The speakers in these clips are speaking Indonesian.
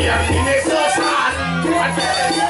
yang ini sesat ada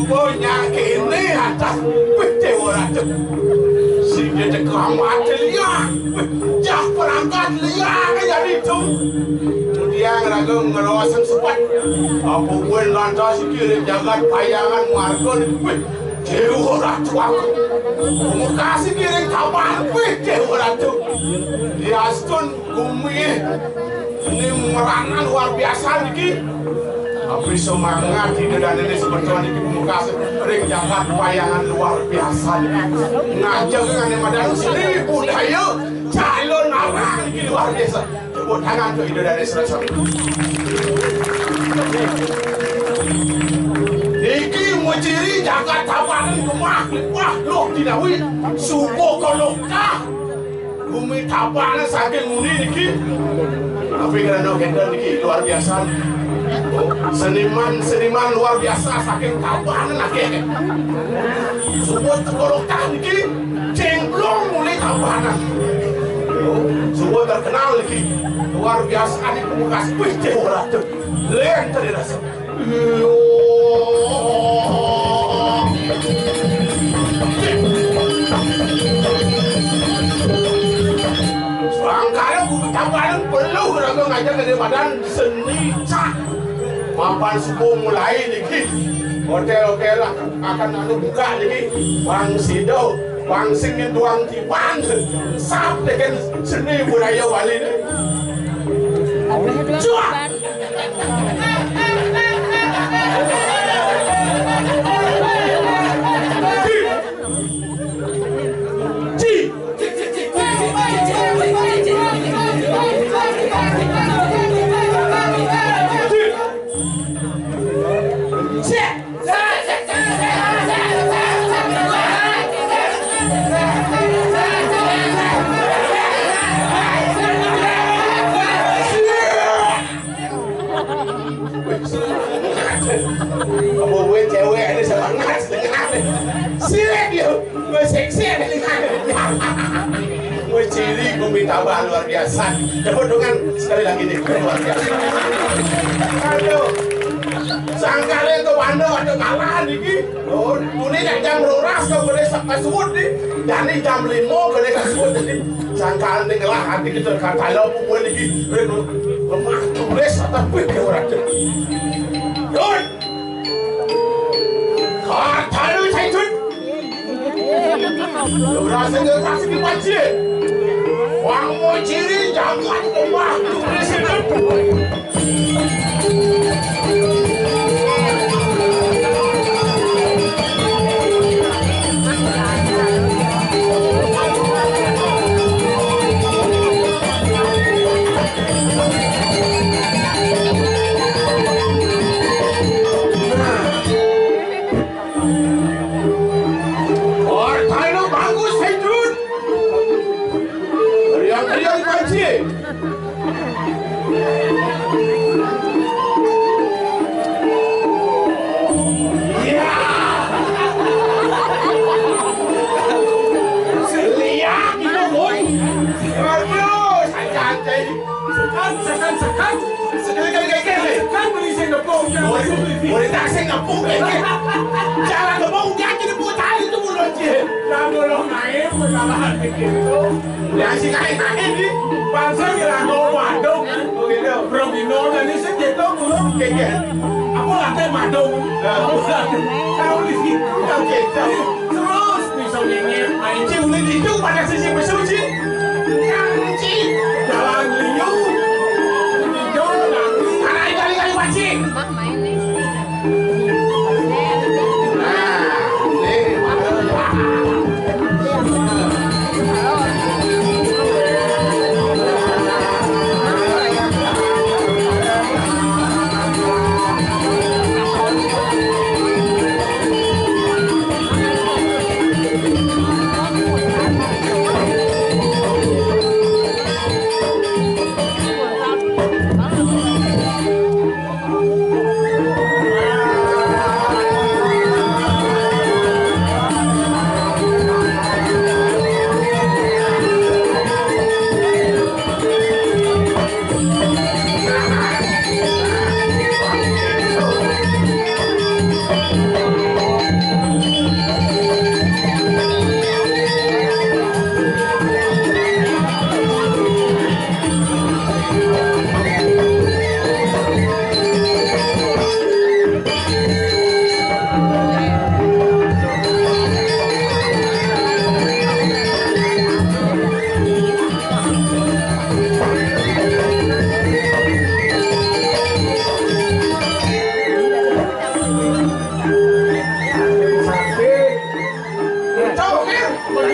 tubuhnya ini atas. Putih wajah sehingga jika mati liang jah perangkat liang jadi itu kemudian raga ngerawasan sepat apa pun lantas sikir jangan bayangan warga Dewa ora aku. Muka sendiri tambahan Pijih ora Di astun kumih Ini merangan luar biasa Niki. Tapi semangat di dan ini sebetulnya niki pemukas ring jagat bayangan luar biasa. Ngajak dengan madan sini budaya calon narang niki luar biasa. Tepuk tangan untuk ide dan serasa. Iki menciri jagat tawanan kemah tidak wih suko kolokah bumi tapanan saking muni niki tapi karena gendel niki luar biasa seniman seniman luar biasa saking tapanan lagi. Semua tekorokan niki cengklong muni tapanan semua terkenal niki luar biasa di pemukas. Wih dewa tuh. Len tadi rasa. Angkanya gue tambahan perlu ragu ngajak ke badan seni cak. Mapan subuh mulai niki. Hotel-hotel akan anu buka niki. Bang Sido, Bang Singin tuang tibang. Sap dengan seni budaya wali ini. Cuak! Biasa dengan sekali lagi nih luar biasa Aduh Sangkale ke Wanda ada kalah iki. Oh, ini jam rolas kau boleh kasut ni. Dan ni jam lima boleh kasut ni. Sangkale ni kelah hati kita kata lo pun lagi. Lemah tulis tapi ke orang tu. Yun! Kata lu saya tu. Rasa ke rasa ke macam. Wang mau the phone down. What did I say? The phone again. Shout out the phone guy. Get the phone. How you doing up here? I'm doing on my end. I'm not making it. Yeah, she got it. I hit it. But I said, I know Okay, no, bro, you know, that this is the dog, okay, yeah. I'm gonna get my dog. I'm gonna get my dog. I'm gonna get my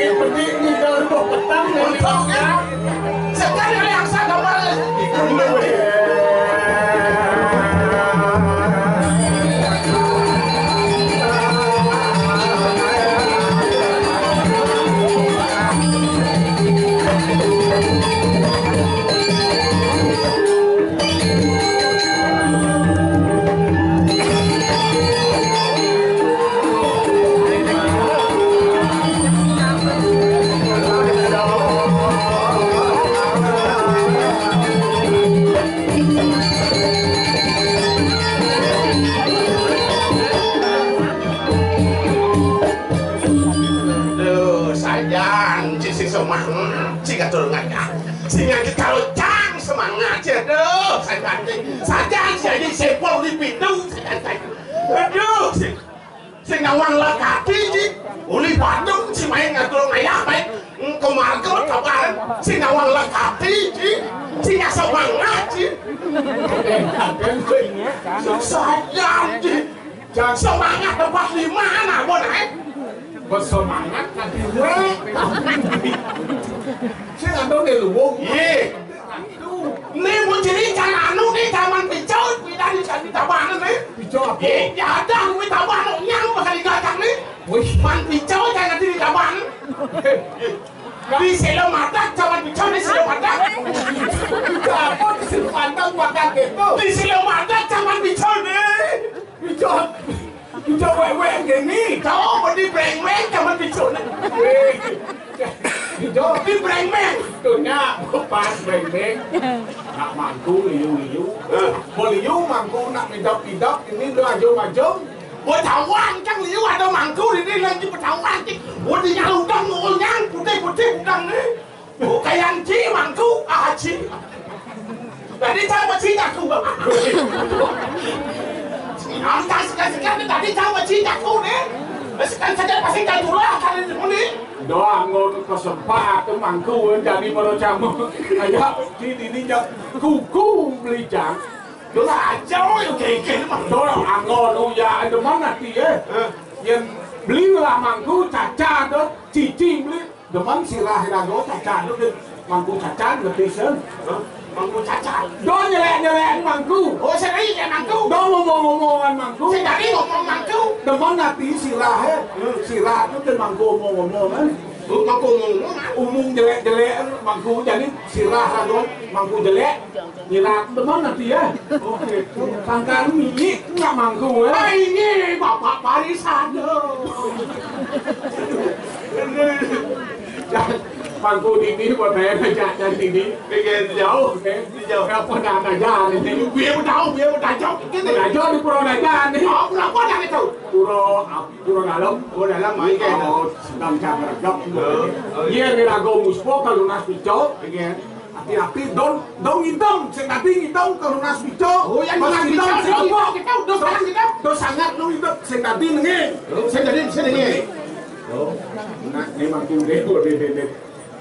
kan? Pergi-pergi ni kalau dua petang. Tahu kan? Sekali Lah kaki, cik. Uli Bandung, si main ngatur ngajak, baik. Kemarga, kabar. Sing ngawang lah kaki, cik. Sing semangat, cik. Sayang, cik. Semangat tempat di mana, bon, eh? Bersemangat tadi gue. Saya nggak tahu deh lu bong. Ye. Ni mau cara anu ni zaman picot, tidak di sana tabanan ni. Bicara apa? Ye, ada aku tabanan yang bakal digacang ni. Wih, Man picot jangan di tabanan. Di selo mata zaman picot di selo mata. apa sih pantang makan gitu? Di selo mata zaman picot ni. Bicara, bicara wewe gini. Mau di breng-breng ni. Gitu, tapi brengmeng. Tuhnya pas brengmeng. Nak mangku liu-liu. Eh, mau liu mangku nak midap-midap ini udah maju-maju. Gue tawang cang liu ada mangku ini lagi bertawang cik. Gue dinyal udang ngulnyang putih-putih udang nih. Oh, Gue kayak cik mangku ah cik. Tadi cang macam aku. Antas kasih tadi cang macam aku nih thù đấy, sekarang saja pasti tak dulu akan ini, Doa ngon kesempat ke mangku jadi macam ayah di ini jak kuku beli jang. đó là cháu yêu kỳ kỳ mà, Doa angon uya ada mana ti eh. Yang beli lah mangku caca tu cici beli. Deman sirah dago caca tu ke mangku caca ngerti sen. mangku cacat, Do nyelek nyelek mangku. oh saya yang mangku, Do ngomong ngomongan mangku. saya tadi ngomong mangku, Deman nanti sirah eh. Sirah tu ke mangku ngomong ngomong kan. mangku ngomong, umum jelek-jelek mangku jadi sirah lagu mangku jelek nyirak teman nanti ya oke sangkaan milik nggak mangku ya ini bapak Parisan. mangku ini buat saya ngajak dan ini Bikin jauh jauh apa dah ngajak ini Biar tahu, biar jauh gitu. ngajak di pulau ngajak nih Oh, berapa dah itu? pulau pulau dalam Oh, dalam mai kan. oh sedang cakap Oh, iya nih lagu muspo kalau nas pico hati-hati don don hitam sing hitam kalau nas pico Oh, yang nas hitam, sing sing apa? kita sangat hitam. Tuh sangat hitam sing nanti nengi Saya jadi, saya jadi. oh nah ini makin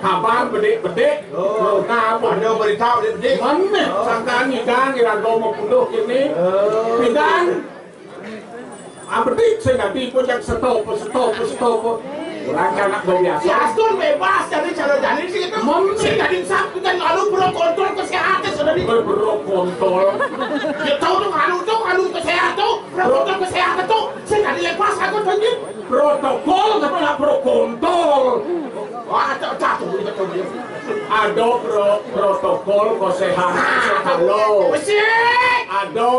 kabar bedek-bedek corona apa Ada berita berita. Mana? Sangkan hidang irago mau puluh ini. Hidang Abedik saya nanti pun yang stop Orang anak gue biasa. Aston bebas jadi cara jadi sih itu. Si jadi sabtu dan lalu pro kontrol kesehatan sudah di. Berberok kontol. Dia tahu tuh anu tuh anu kesehatan tuh. Pro kontrol kesehatan tuh. Saya jadi lepas aku tuh Protokol tapi nak pro kontol Ada pro protokol kesehatan ada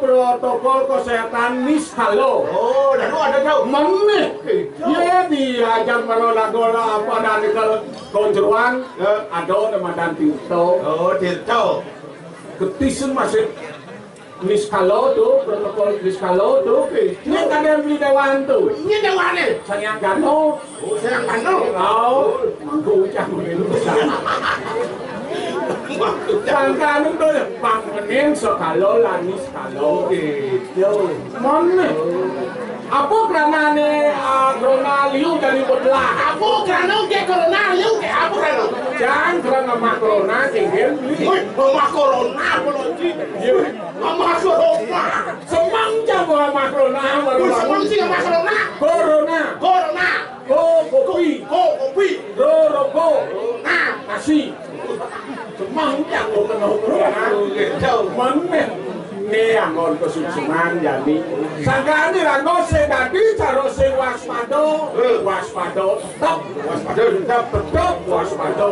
protokol kesehatan nis halo. Oh, dah lu ada tahu. mana? Ya diajar gola apa dari kalau konjeruan? Ada nama dan tito. Oh, tahu. ketisun masih halo tuh protokol nis halo tuh ini kadang beli dewan tuh Ini dah mana? sayang gano Oh, saya kanu. Oh, mangku ucap begitu besar. Sangkan itu bang menin sekalo lanis kalau gitu. Mana? apa namanya agronalium eh, dari belah apa kerana ke kronalium ke apa kerana jangan kerana makrona singgir wih makrona apa lagi iya makrona semang jam bawa makrona baru lalu semang jam makrona corona. Corona. Go kopi go. Kopi go go go nah kasih. Semang jam bawa makrona jauh mana Mana? Ini angon kesuksesan jadi. Sangkaan ini rango se tadi caro se waspada. Waspada. Tetap Waspada tetap. tetap waspada.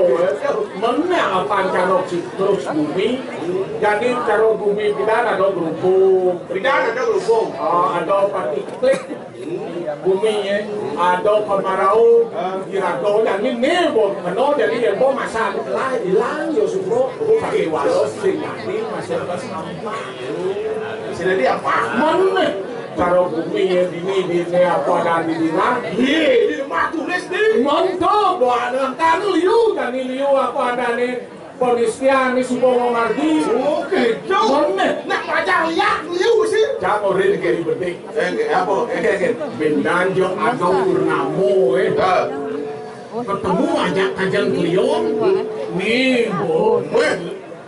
Mana apa caro terus bumi. Jadi caro bumi kita ada gerubung Tidak ada gerubung. Oh, ada partiklik bumi ya. Ada kemarau dirago jadi nebo keno jadi nebo masa lah hilang ya semua pakai walos sing nanti masih ada sampah Sini dia mana? Cara bumi ya ini ini apa dan di mana Ye, di rumah tulis di. mantap buat kan liu. Dan liu apa ada ini semua mengerti. Oh, gitu. Mana? Nak macam lihat liu sih. Jangan orang kayak betik. Eh, apa? Eh, eh, Bendanjo ada Purnamo eh. eh. ketemu aja kajian kelion nih bu Weh,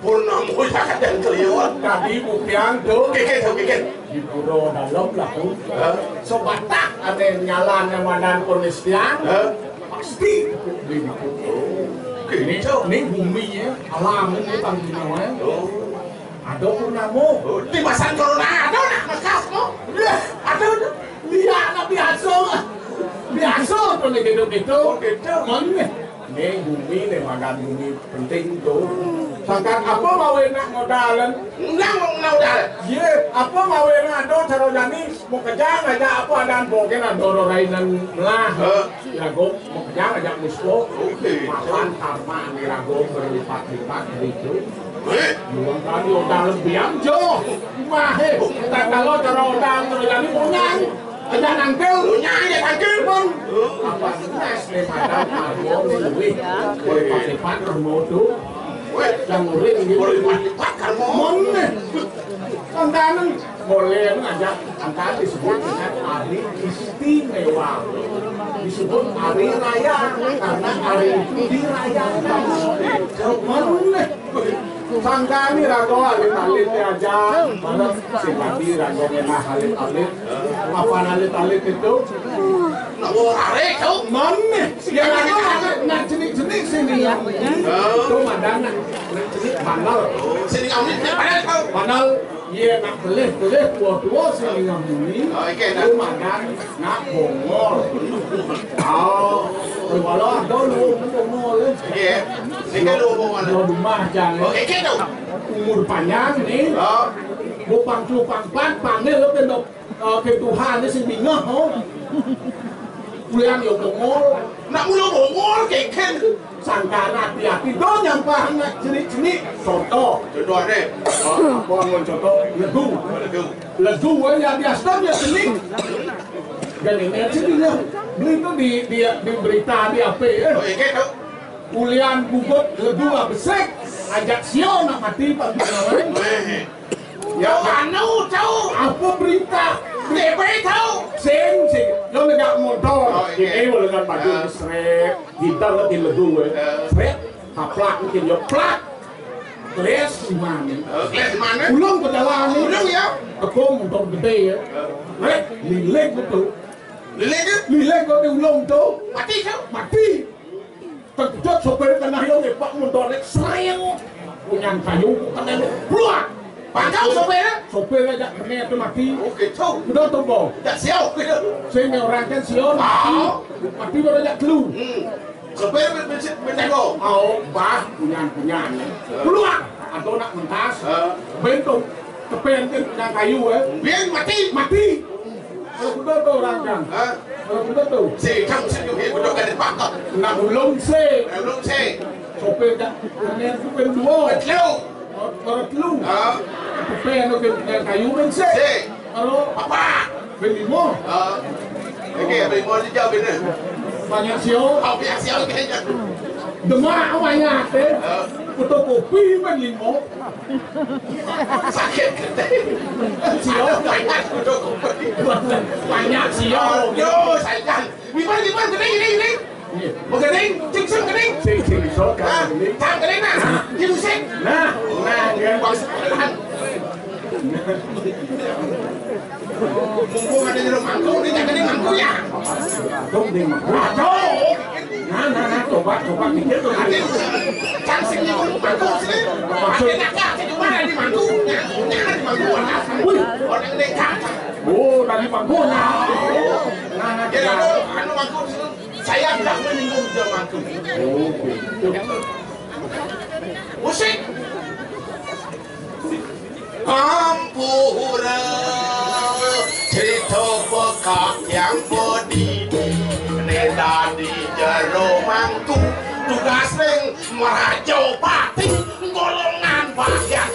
purnamu jangan dan keliwat. tadi buktian tuh Keket, keket. di puro dalam lah tuh Eh, sobat tak ada yang nyala yang wadan polisian eh. pasti Ini ini bumi ya, alam ini tanggung. Oh. Ada. Oh, di masa corona ada nak makas mo. Ada dia anak biasa. Biasa tuh nih gitu gitu. Gitu. Mana? Ini bumi nih makan bumi penting tuh. Sangkan apa mau enak modalan? Nang nang dah. Ye, apa mau enak do cara jani mau kerja aja apa ada rainan lah. ragu, makanya ajak misko, makan tanpa ragu berlipat lipat begitu. Belum tadi udah lebih anjo, mah heh, kalau cara udah terus jadi punya, ada nangkel punya ya nangkel pun. Apa sih nas lipat ragu berlipat lipat termodu, yang mulai ini berlipat lipat karmon, kan tanen. Boleh ngajak kantan disebut dengan hari istimewa. Disebut hari raya karena hari itu dirayakan. Sangka ini rago alit alit aja, mana si nabi rago menah alit alit, apa alit alit itu? Nak tarik tu. Mana? Yang rago alit nak jenik jenik sini ya. Itu mana nak jenik manal. Sini kau ni pada kau. Padahal iya nak belih belih tua tua sini yang ini. Oh, oke, nak. Itu makan nak bongol. Oh, kalau ada lu bongol eh. Ya. Ni kan lu bawa Ada rumah jangan. Oke, ke tu. Umur panjang nih. Oh. Bupang cupang pan panggil lo kan dok. Ke Tuhan ini sih bingung. Kuliah yo bongol. Nak mula bongol ke ken. Sangka hati-hati do nyampah nak jenik-jenik. Contoh. Oh, apa mau contoh? Tu. lagu yang biasa dia seni dan ini aja dia beli itu di di di berita di apa ya Oh, ke tu. ulian gugut lagu besek ajak sio nak mati pak. Ya, anu tahu. apa berita Lepas tahu. sing sing lo negak motor Oh, iya. ini boleh kan baju Ah. srek gitar lagu ya Ah. srek haplak mungkin yo plak les gimana Oh, kelas mana? ulang ke dalam Ulung ya. Aku motor gede ya, rek lilek betul. Lele tu. Lilek kau diulang tuh, Mati kau. mati. Terkejut sopir kena yang pak motor rek sereng. Punya kayu kena lu keluar. Pangkau sopir. Sopir aja kena itu mati. Okey tu. Udah tuh boh. Tak siau ke tu. Saya ni orang kan sion mati. Mati baru aja kelu. Hmm. Sopir menjago. Au bah punya punya keluar. Atau nak mentas. Ah. Bentuk kepen kan punya kayu eh. Biar mati. Mati. Kalau udah tuh orang kan. Ha? Kalau udah tuh. Si kamu sendiri hidup duduk di pangkal. Nak belum se. Belum si. Sopir dah. Kena tu pen dua. Betul. Orang telu. Ha? Pen tu pen kayu pen se. Si. Kalau Apa? pen lima. Ha? Okey, beri mau dia bina. Banyak sio. Kau biar siau kena. Demak banyak eh. Ha? Foto kopi pen lima. Sakit duduk kopi. Banyak sio. Yo, sayang. Lipat lipat kena ini ini. Mau kening, cing kening. Sing sing kan ini. Tang kening nah. Nah, nah dia. Mumpung ada mangku, jangan kening mangku ya. Ding mah. Aduh. Nah, nah, nah, coba, coba mikir tuh. Nanti cangsingnya pun mangku sini. Ada nakal, cuma ada di mangku. Nyang di mangku. Wih. Orang ini. Oh, dari. Nah, nah, nah. mangku sini. Saya tidak menyinggung. Oh, gitu. Musik. Kampura cerita bekak yang bodi Neda di jero mangku Tugas ring merajau pati Golongan bagian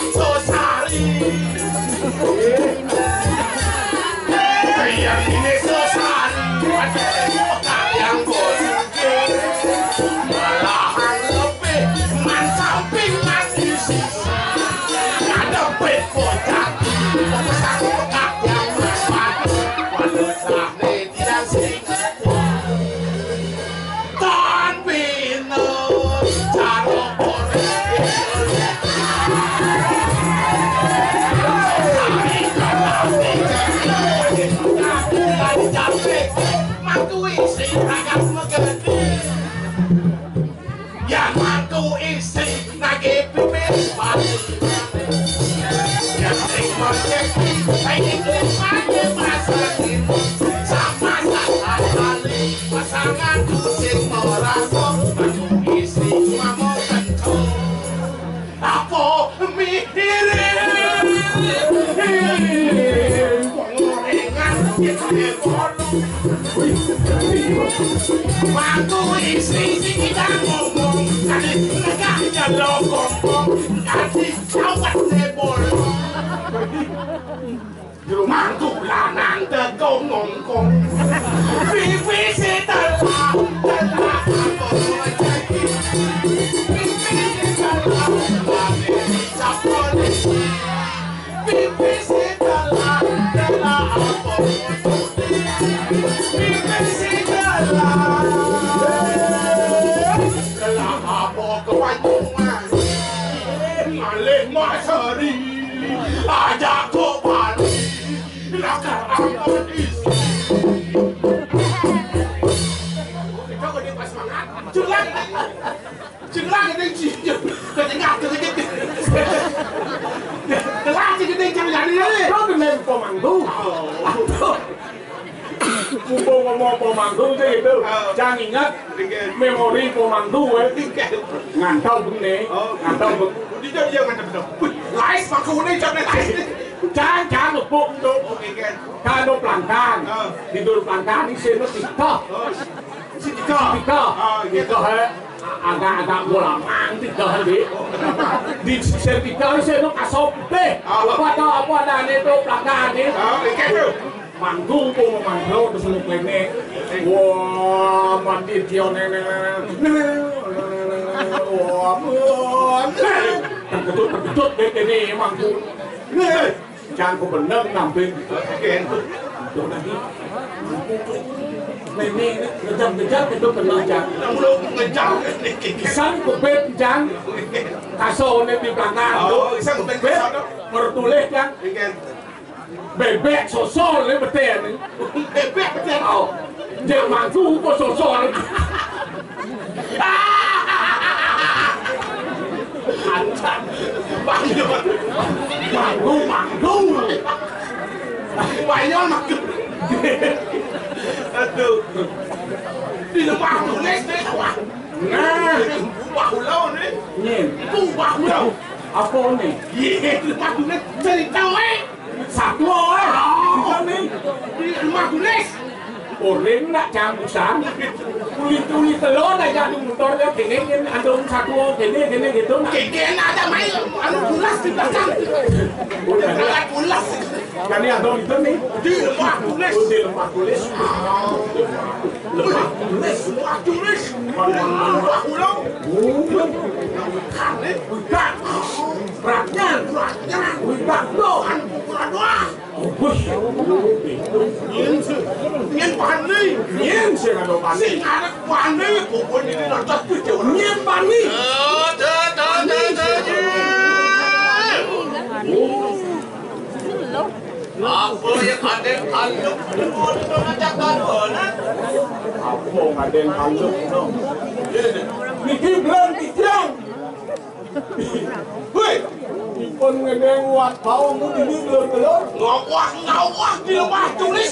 Saya ingin pada masakin Lu mantu lanang degong ngongkong. Vivi setan telah Pipi segala, telah apa Pipi segala Malay, my sorry, I got Lakar amat isi Kau kau dia pas semangat Jelang Jelang cái đinh chỉ Kau tengah Kau tengah Jelang chỉ cái đinh chẳng jadi đấy Kau kena pemangku. Mumpung ngomong pemangku sih itu, jangan ingat memori pemangku eh. Ngantau begini, ngantau begini. Đi chơi giờ mà chậm chậm Lái mà không đi chậm này lái Jangan jangan lupuk untuk Jangan lupuk pelanggan Tidur pelanggan di sini tiga Tiga Tiga Tiga Agak-agak bola mang tiga hari di sisi tiga hari saya nak. Apa tau apa ada ni tu pelanggan ni. Manggung pun memanggil tu seluk ini. Wah mandi tiang nenek. Wah mandi. Terkejut terkejut deh ini manggung. Jangan kau benar namping. Kìa Tuh nanti. Ini kejam-kejam itu kena jangan. Nó luôn ngejam Kìa kìa Kesan kubet jangan kaso ini di belakang Oh, tuh. kesan kubet Kubet kesan tuh. bertulis kan Kìa bebek sosol ini betul ini. Bebek betul Oh, dia mantu kok sosol. Ancan Bang Yon Manggu, manggu. Bang Yon mặc cực Aduh Đi là bang tulis đấy các bạn Nah, Bang lâu đấy nhìn Ku bang lâu apa nih? Iya, lu bang tulis Jadi tahu eh Satu eh. Kita nih. Đi là bang tulis Orang nak campuran, kulit-kulit telur aja di motor dia kini kan andung satu kini kini gitu. Nak. Kayaknya ada main. Anu tulis di belakang Udah Ada tulis kan ini andung itu nih. Di là bang tulis. Udah lemah tulis. Lemah tulis. Bang tulis. Bang lâu Khẳng Đi Của quân đi nó rất tuyệt vời Nyen panik. Apa yang ngajak Aku mau ngadain kalung. Niki bilang kijang. Wih Ipon ngedeng wat bau mu ini belum belum. Ngawak ngawak Di rumah tulis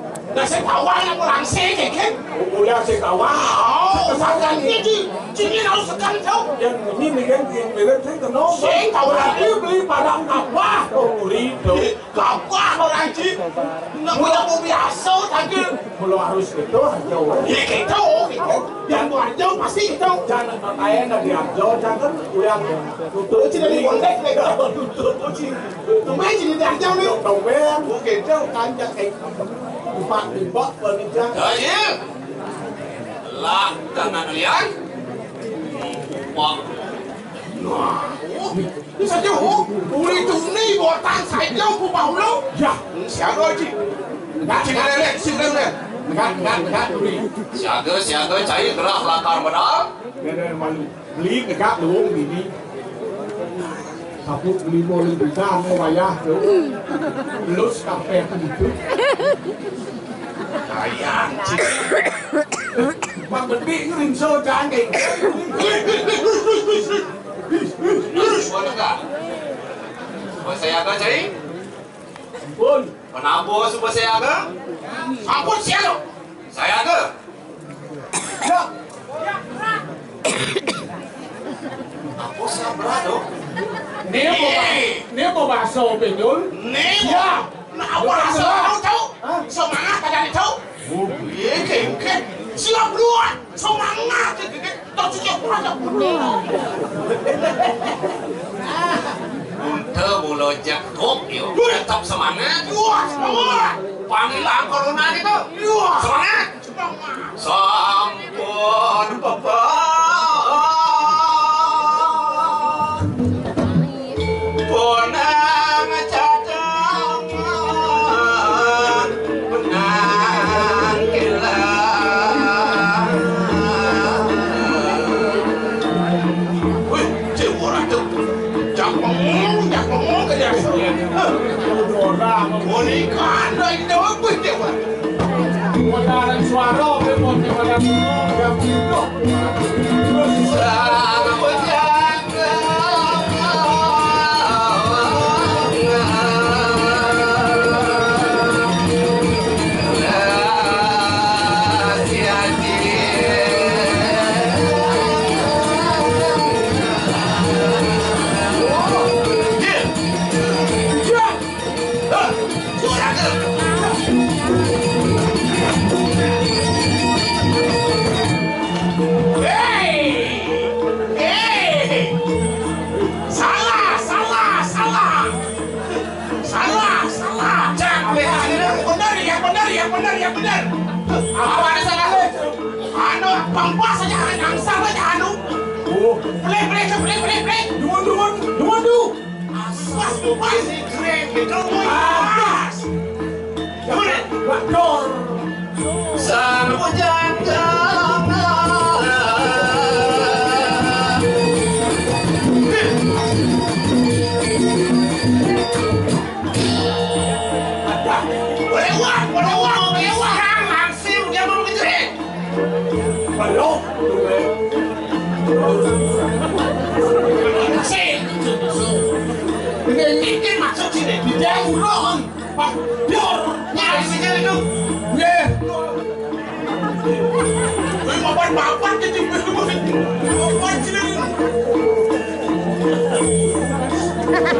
나 세파와라고 안 세게 몰라 세파와 사장님 주님 어서 간죠 님이 간지 내가 thấy nó 세파와 이불이 바람 나와 우리도 나와 그러지 나 뭐야 뭐비 아서 다들 물론 하루씩 또 하죠 이게 또 오기고 양도 안 줘, 맛이 또 자는 나에나 그냥 저 자는 우리 도대체 원래 내가 도대체 도대체 도대체 안 자네 도대체 도대체 안 자네 我 Đi sao chứ hổ Ủa đi tụi ni bỏ tan xài lâu của bầu lâu ya Xả rồi chị Chị này này, chị này này Dekat, dekat, dekat, beli. Siaga, siaga, cari gerak lakar benar. Ada malu. Beli dekat dulu, bini. Beli boleh bisa, mau bayar tu. Lus kafe itu. Ayang, Bang beli ring so jangan. Suara enggak? Supaya saya agak cari. Pun. Kenapa supaya saya agak? ampun siapa? Saya agak. Ya, Apa saya berado? ni mau ni mau bakso benyol. Nih, Ya. Nah, apa rasa kau tahu? Hah? Semangat tak ada tahu? Iya, kengkeng. Siap luar. Semangat. Tak cuci kurang. Untuk mulu jekuk yuk. Tetap semangat. Luar, semangat. Panggilan corona gitu. Luar. Semangat. Semangat. Sampun papa.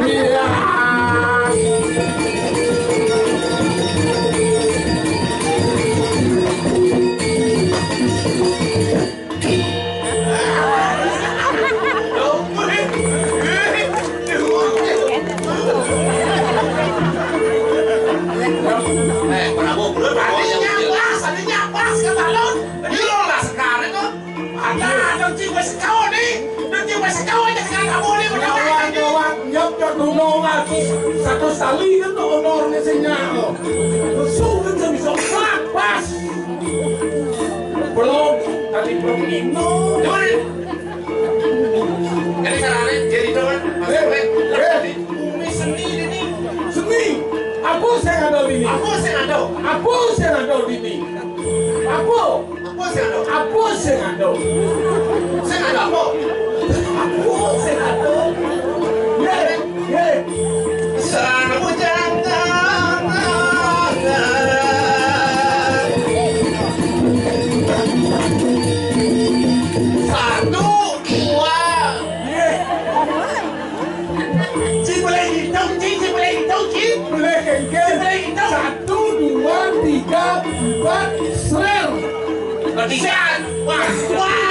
Yeah. na lini? Akose na ndoo. Akose na ndoo lini? Ako. Akose na ndoo. Akose na ndoo. Sema na ndoo. Akose na ndoo. Yeah. Yeah. Sasa Wah,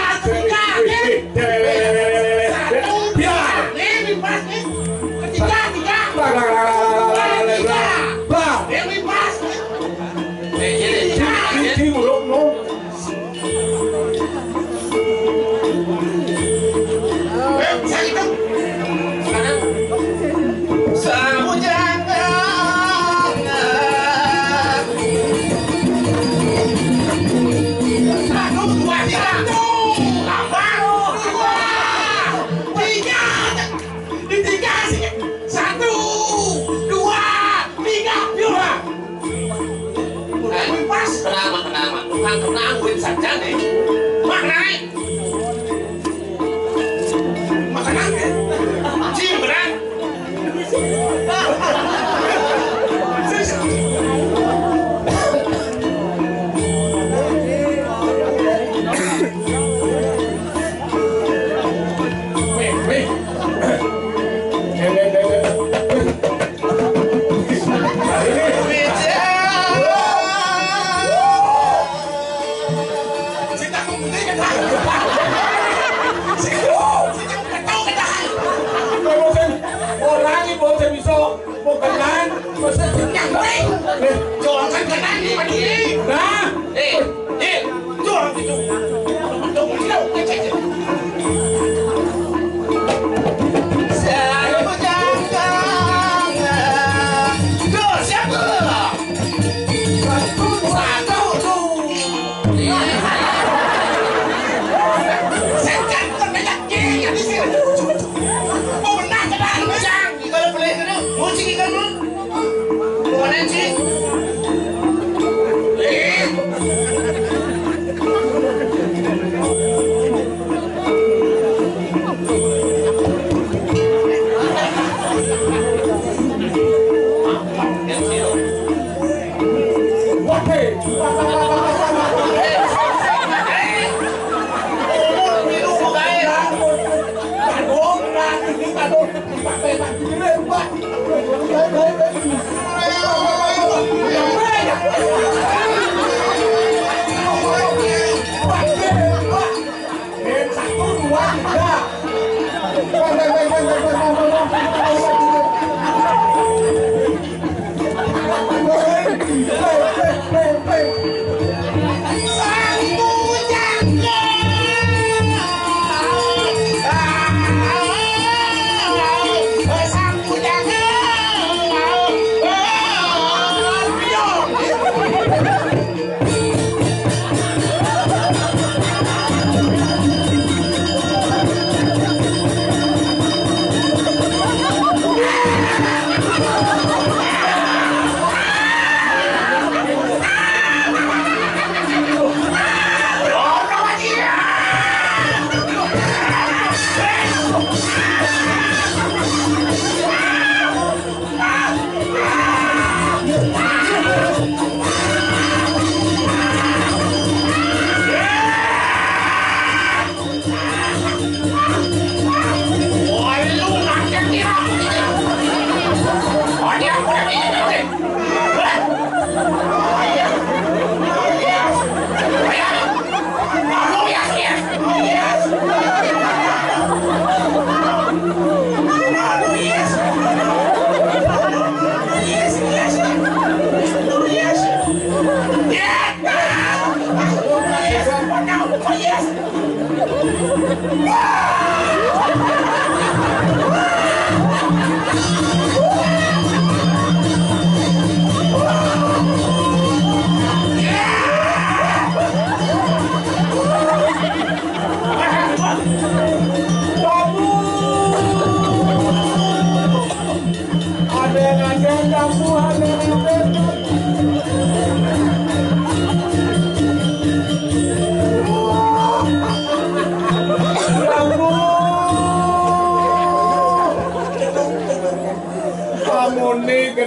Yeah.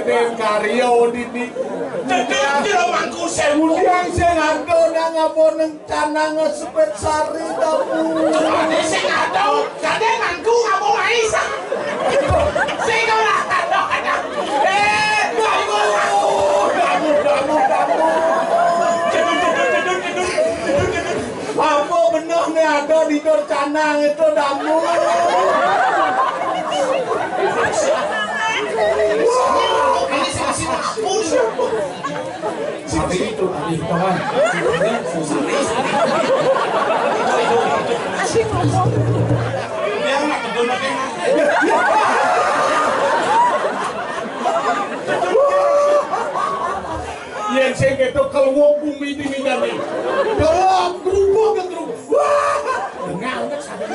gede karya didik. Dedek di romangku sewu. Kemudian saya ngado nang ngapun canang sepet sari kamu. Ade sing ado, kadenganku ngomong Aisyah. Sing ora ado ada. Eh, jedut, jedut, jedut, jedut. Apa bener nih ada di canang itu damu? Sabi itu, alih kawan. Susulis. Itu, itu. Asik ngomong. Dia nggak kegunakan. Yang saya gitu kalau bumi ini minami. Kalau berubah ke berubah. Wah, dengar nak sadar.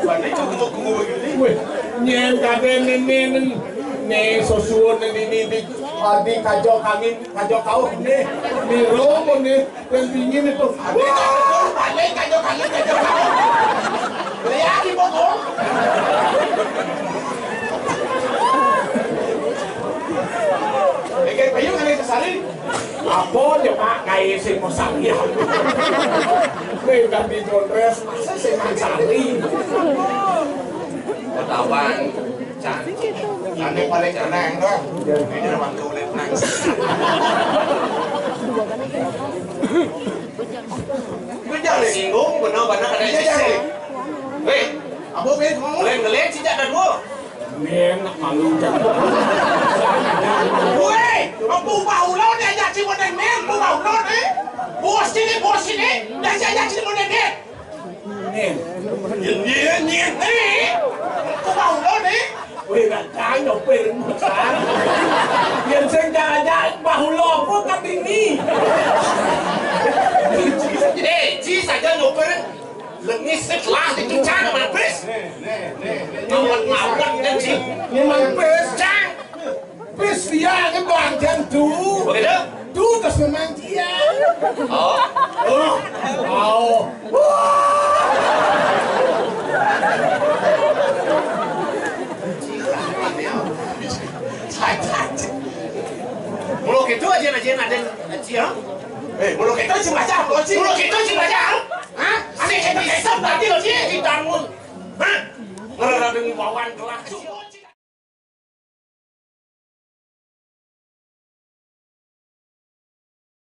Banyak itu mau kamu begini ada ini nih nih sosuon nih di di kajau kami kajau kau nih. Di romo nih. Yang dingin itu. Abi ka betul balik kayo kayo kayo kayo. Lagi mo ko. Eh, kayo kayo nga sa sari. apa aja pak kayak si mosangnya nih ganti jondres masa si mancari Katawan cantik. Paling kenang doang. Ini naman kulit nang. Gue jangan Singgung benar-benar ada jangan. sisi. Hei, Abo bet ngomong. dua. enak malu jangan Gue, bu bau lo bu bau lo nih. Bos ini, bos ini, dia jadi mau nenek. nih Iya, iya, bau lo nih. Wih, gak kaya piring besar. Yang jalan-jalan bahu lopo kan ini. Eh, ji saja nyopir. Lengis setelah itu cara mana pres. Mawat-mawat dan ji. Memang pes, cang. Pes dia kan bang jam tu. Begitu? Tu terus memang dia. Oh, Oh, oh. Mulut itu aja aja ada ha. Eh, sih baca, belum sih. Mulut itu sih baca. Hah? Ane kita kesep tadi lo ji di tangun. Hah? Ngerada dengan bawan kelak.